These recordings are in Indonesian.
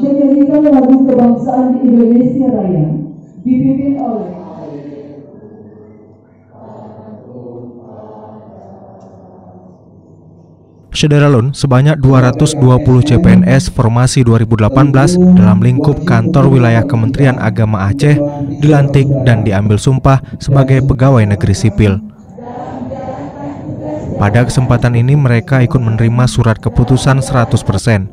menyanyikan lagu kebangsaan Indonesia Raya dipimpin oleh Sederalun, sebanyak 220 CPNS formasi 2018 dalam lingkup kantor wilayah Kementerian Agama Aceh dilantik dan diambil sumpah sebagai pegawai negeri sipil. Pada kesempatan ini mereka ikut menerima surat keputusan 100%.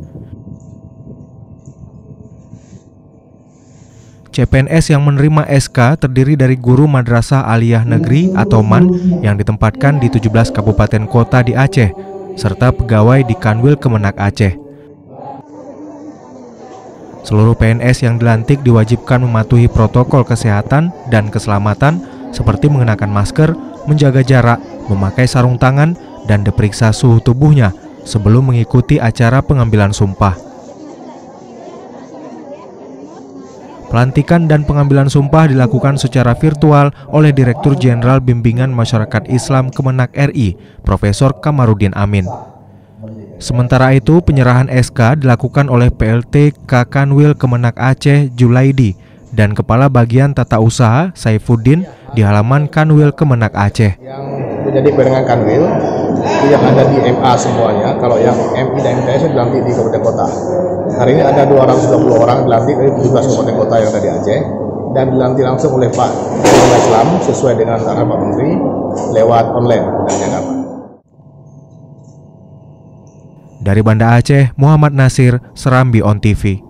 CPNS yang menerima SK terdiri dari guru Madrasah Aliyah Negeri atau MAN yang ditempatkan di 17 kabupaten kota di Aceh, serta pegawai di Kanwil Kemenak Aceh. Seluruh PNS yang dilantik diwajibkan mematuhi protokol kesehatan dan keselamatan seperti mengenakan masker, menjaga jarak, memakai sarung tangan, dan diperiksa suhu tubuhnya sebelum mengikuti acara pengambilan sumpah. Pelantikan dan pengambilan sumpah dilakukan secara virtual oleh Direktur Jenderal Bimbingan Masyarakat Islam Kemenak RI, Profesor Kamarudin Amin. Sementara itu, penyerahan SK dilakukan oleh PLT Kakanwil Kemenak Aceh Julaidi dan Kepala Bagian Tata Usaha Saifuddin di halaman Kanwil Kemenak Aceh. Yang menjadi kewenangan Kanwil itu yang ada di MA semuanya. Kalau yang MI dan MTS dilantik di kabupaten kota. Hari ini ada 220 orang dilantik dari 17 kabupaten kota yang ada di Aceh dan dilantik langsung oleh Pak Islam sesuai dengan arahan Pak Menteri lewat online dan Jakarta. Dari Banda Aceh, Muhammad Nasir, Serambi On TV.